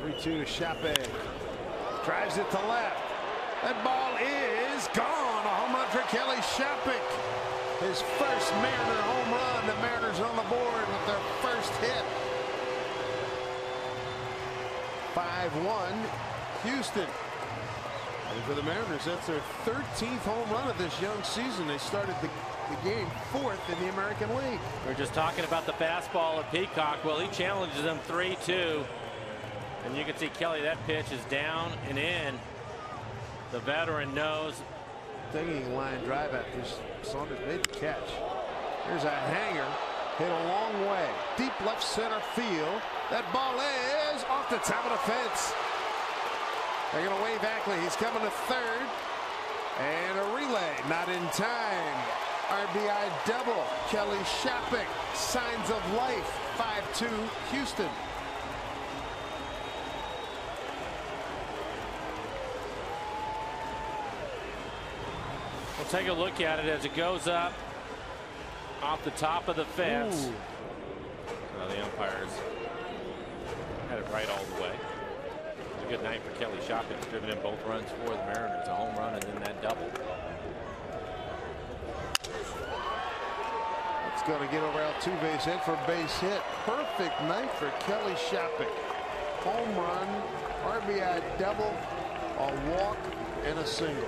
3-2 to Shoppach. Drives it to left. That ball is gone. A home run for Kelly Shoppach. His first Mariner home run. The Mariners on the board with their first hit. 5-1 Houston. And for the Mariners, that's their 13th home run of this young season. They started the, the game fourth in the American League. We're just talking about the fastball of Peacock. Well, he challenges them 3-2. And you can see Kelly, that pitch is down and in. The veteran knows. Taking line drive at this Saunders made the catch. Here's a hanger. Hit a long way. Deep left center field. That ball is off the top of the fence. They're going to wave Ackley. He's coming to third. And a relay. Not in time. RBI double. Kelly Shoppach. Signs of life. 5-2 Houston. We'll take a look at it as it goes up off the top of the fence. Well, the umpires had it right all the way. It was a good night for Kelly Shoppach. He's driven in both runs for the Mariners, a home run and then that double. It's going to get over Altuve's head for base hit. Perfect night for Kelly Shoppach. Home run, RBI double, a walk, and a single.